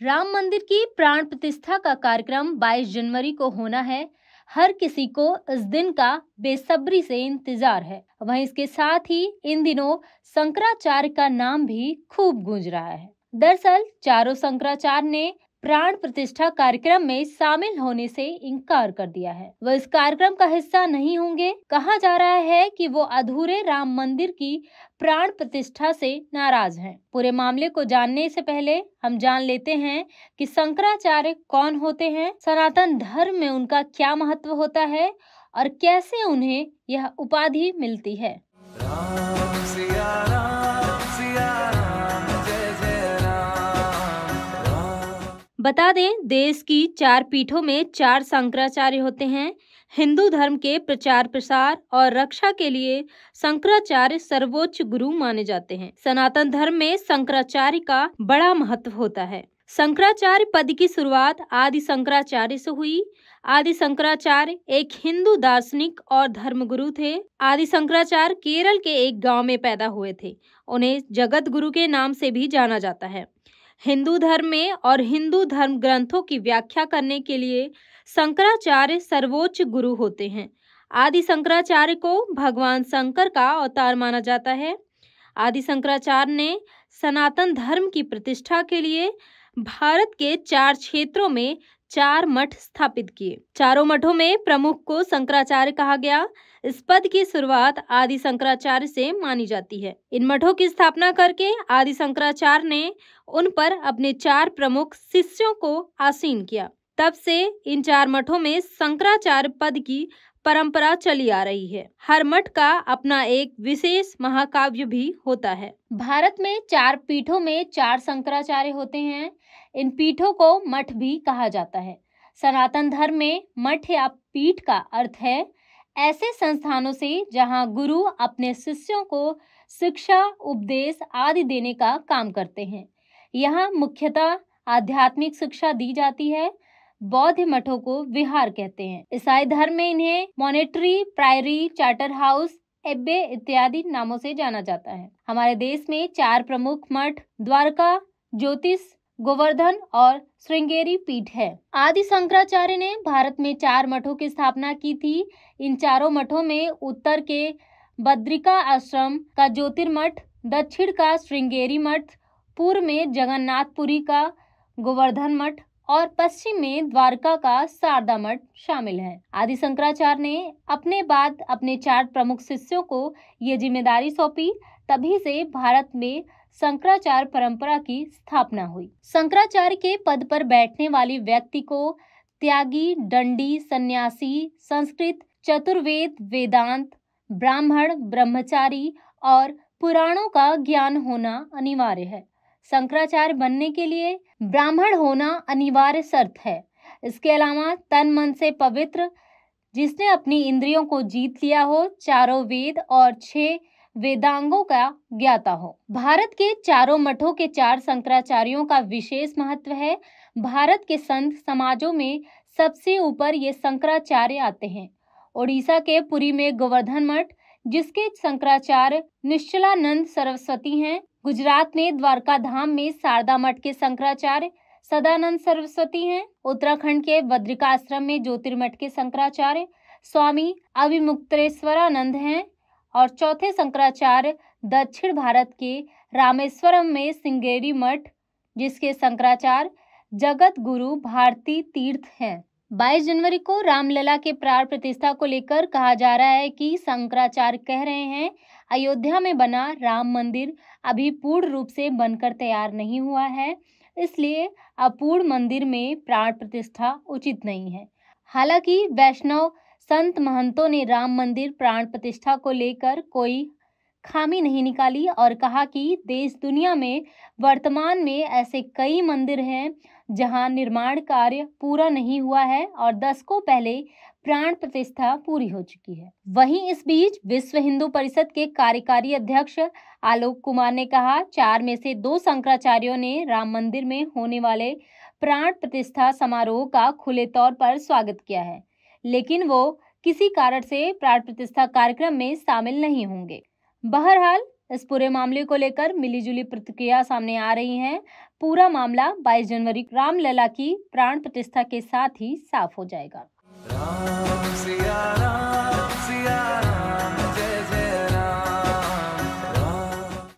राम मंदिर की प्राण प्रतिष्ठा का कार्यक्रम 22 जनवरी को होना है। हर किसी को इस दिन का बेसब्री से इंतज़ार है। वहीं इसके साथ ही इन दिनों शंकराचार्य का नाम भी खूब गूंज रहा है। दरअसल चारों शंकराचार्य ने प्राण प्रतिष्ठा कार्यक्रम में शामिल होने से इनकार कर दिया है। वह इस कार्यक्रम का हिस्सा नहीं होंगे। कहा जा रहा है कि वो अधूरे राम मंदिर की प्राण प्रतिष्ठा से नाराज़ हैं। पूरे मामले को जानने से पहले हम जान लेते हैं कि शंकराचार्य कौन होते हैं, सनातन धर्म में उनका क्या महत्व होता है और कैसे उन्हें यह उपाधि मिलती है। राम बता दें, देश की चार पीठों में चार शंकराचार्य होते हैं। हिंदू धर्म के प्रचार प्रसार और रक्षा के लिए शंकराचार्य सर्वोच्च गुरु माने जाते हैं। सनातन धर्म में शंकराचार्य का बड़ा महत्व होता है। शंकराचार्य पद की शुरुआत आदि शंकराचार्य से हुई। आदि शंकराचार्य एक हिंदू दार्शनिक और धर्मगुरु थे। आदि शंकराचार्य केरल के एक गाँव में पैदा हुए थे। उन्हें जगत गुरु के नाम से भी जाना जाता है। हिंदू धर्म में और हिंदू धर्म ग्रंथों की व्याख्या करने के लिए शंकराचार्य सर्वोच्च गुरु होते हैं। आदि शंकराचार्य को भगवान शंकर का अवतार माना जाता है। आदि शंकराचार्य ने सनातन धर्म की प्रतिष्ठा के लिए भारत के चार क्षेत्रों में चार मठ स्थापित किए। चारों मठों में प्रमुख को शंकराचार्य कहा गया। इस पद की शुरुआत आदि शंकराचार्य से मानी जाती है। इन मठों की स्थापना करके आदि शंकराचार्य ने उन पर अपने चार प्रमुख शिष्यों को आसीन किया। तब से इन चार मठों में शंकराचार्य पद की परंपरा चली आ रही है। हर मठ का अपना एक विशेष महाकाव्य भी होता है। भारत में चार पीठों में चार शंकराचार्य होते हैं। इन पीठों को मठ भी कहा जाता है। सनातन धर्म में मठ या पीठ का अर्थ है ऐसे संस्थानों से जहाँ गुरु अपने शिष्यों को शिक्षा, उपदेश आदि देने का काम करते हैं। यहाँ मुख्यतः आध्यात्मिक शिक्षा दी जाती है बौद्ध मठों को विहार कहते हैं। ईसाई धर्म में इन्हें monastery, priory, charter house, abbey इत्यादि नामों से जाना जाता है। हमारे देश में चार प्रमुख मठ द्वारका, ज्योतिष, गोवर्धन और श्रृंगेरी पीठ है। आदि शंकराचार्य ने भारत में चार मठों की स्थापना की थी। इन चारों मठों में उत्तर के बद्रिका आश्रम का ज्योतिर्मठ, दक्षिण का श्रृंगेरी मठ, पूर्व में जगन्नाथपुरी का गोवर्धन मठ और पश्चिम में द्वारका का शारदा मठ शामिल है। आदि शंकराचार्य ने अपने बाद अपने चार प्रमुख शिष्यों को ये ज़िम्मेदारी सौंपी, तभी से भारत में शंकराचार्य परंपरा की स्थापना हुई। शंकराचार्य के पद पर बैठने वाली व्यक्ति को त्यागी, दंडी, सन्यासी, संस्कृत, चतुर्वेद, वेदांत, ब्राह्मण, ब्रह्मचारी और पुराणों का ज्ञान होना अनिवार्य है। शंकराचार्य बनने के लिए ब्राह्मण होना अनिवार्य शर्त है। इसके अलावा तन मन से पवित्र, जिसने अपनी इंद्रियों को जीत लिया हो, चारों वेद और छह वेदांगों का ज्ञाता हो। भारत के चारों मठों के चार शंकराचार्यों का विशेष महत्व है। भारत के संत समाजों में सबसे ऊपर ये शंकराचार्य आते हैं। ओडिशा के पुरी में गोवर्धन मठ, जिसके शंकराचार्य निश्चलानंद सरस्वती हैं गुजरात में द्वारका धाम में शारदा मठ के शंकराचार्य सदानंद सरस्वती हैं। उत्तराखंड के बद्रिकाश्रम में ज्योतिर्मठ के शंकराचार्य स्वामी अभिमुक्तेश्वरानंद हैं और चौथे शंकराचार्य दक्षिण भारत के रामेश्वरम में सिंगेरी मठ, जिसके शंकराचार्य जगत गुरु भारती तीर्थ हैं। 22 जनवरी को रामलला के प्राण प्रतिष्ठा को लेकर कहा जा रहा है कि शंकराचार्य कह रहे हैं, अयोध्या में बना राम मंदिर अभी पूर्ण रूप से बनकर तैयार नहीं हुआ है, इसलिए अपूर्ण मंदिर में प्राण प्रतिष्ठा उचित नहीं है। हालाँकि वैष्णव संत महंतों ने राम मंदिर प्राण प्रतिष्ठा को लेकर कोई खामी नहीं निकाली और कहा कि देश दुनिया में, वर्तमान में ऐसे कई मंदिर हैं, जहाँ निर्माण कार्य पूरा नहीं हुआ है और दशकों पहले प्राण प्रतिष्ठा पूरी हो चुकी है। वहीं इस बीच विश्व हिंदू परिषद के कार्यकारी अध्यक्ष आलोक कुमार ने कहा, चार में से दो शंकराचार्यों ने राम मंदिर में होने वाले प्राण प्रतिष्ठा समारोह का खुले तौर पर स्वागत किया है, लेकिन वो किसी कारण से प्राण प्रतिष्ठा कार्यक्रम में शामिल नहीं होंगे। बहरहाल, इस पूरे मामले को लेकर मिलीजुली प्रतिक्रिया सामने आ रही है। पूरा मामला 22 जनवरी रामलला की प्राण प्रतिष्ठा के साथ ही साफ़ हो जाएगा। राम सिया राम सिया।